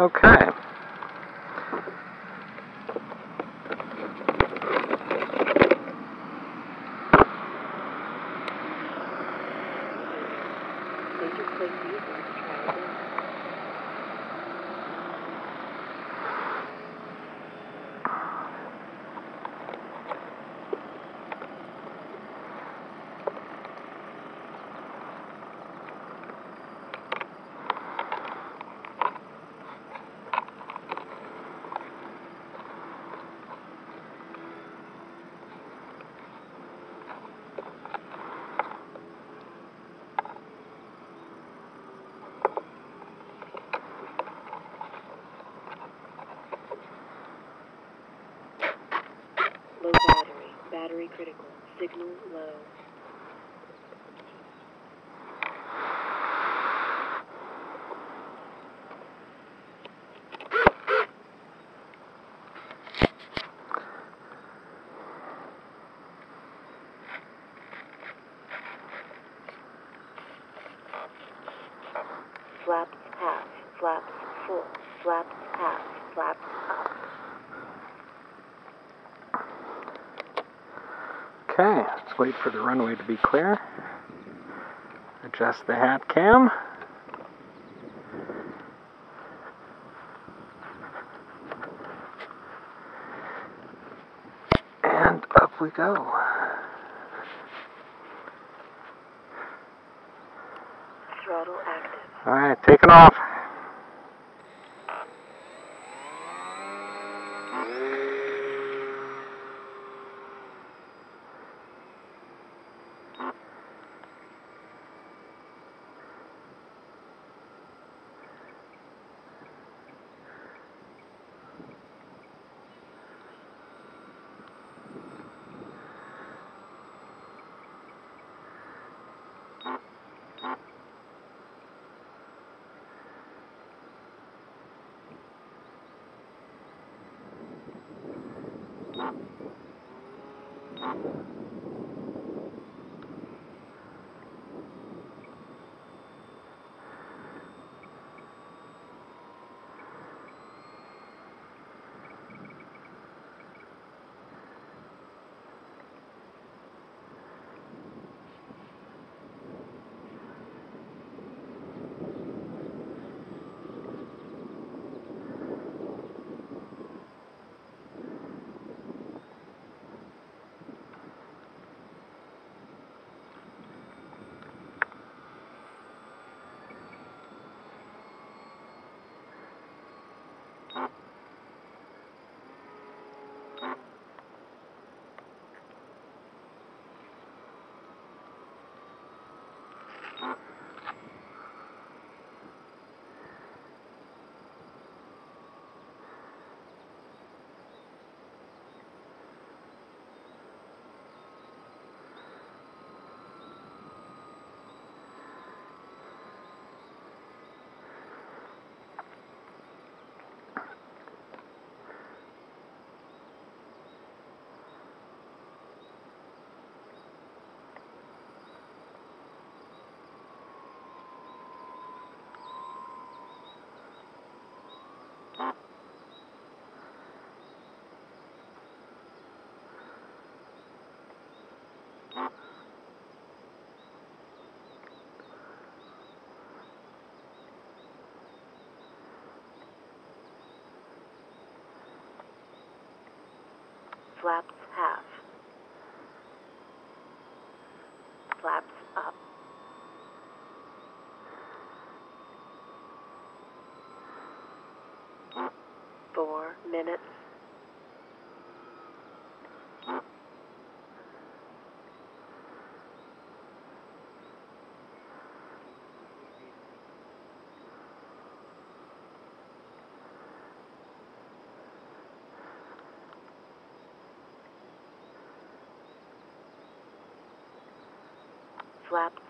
Okay. Music to try it in. Low battery. Battery critical. Signal low. Flaps half. Flaps full. Flaps half. Flaps up. Okay, let's wait for the runway to be clear. Adjust the hat cam. And up we go. Throttle active. Alright, taking off. Half. Flaps up. Four minutes. Flaps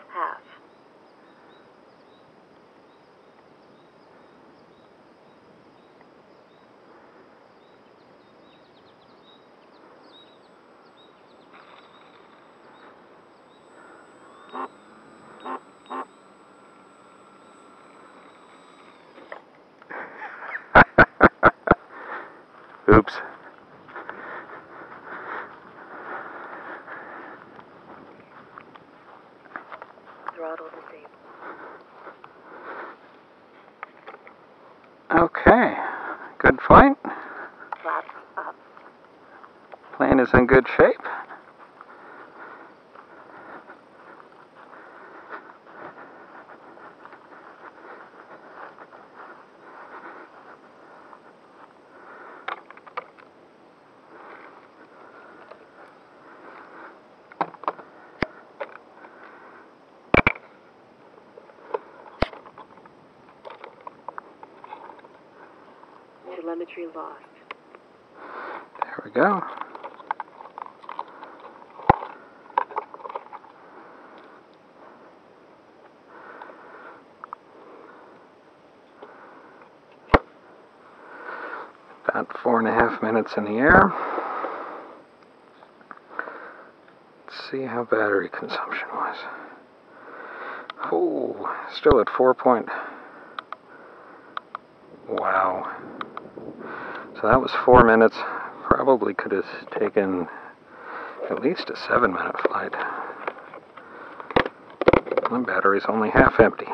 Flaps up. Uh, Plane is in good shape. Telemetry lost. There we go. About four and a half minutes in the air. Let's see how battery consumption was. Oh, still at four point. Wow. So that was four minutes. Probably could have taken at least a seven minute flight. My battery's only half empty.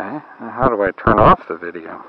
Okay, now how do I turn off the video?